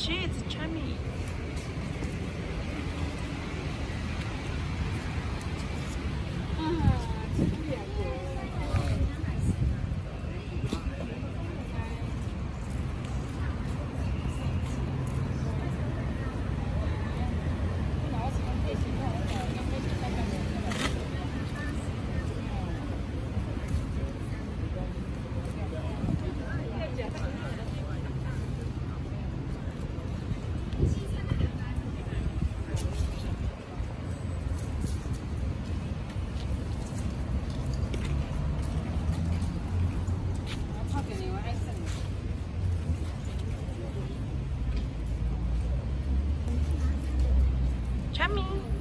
She is chummy. Chummy.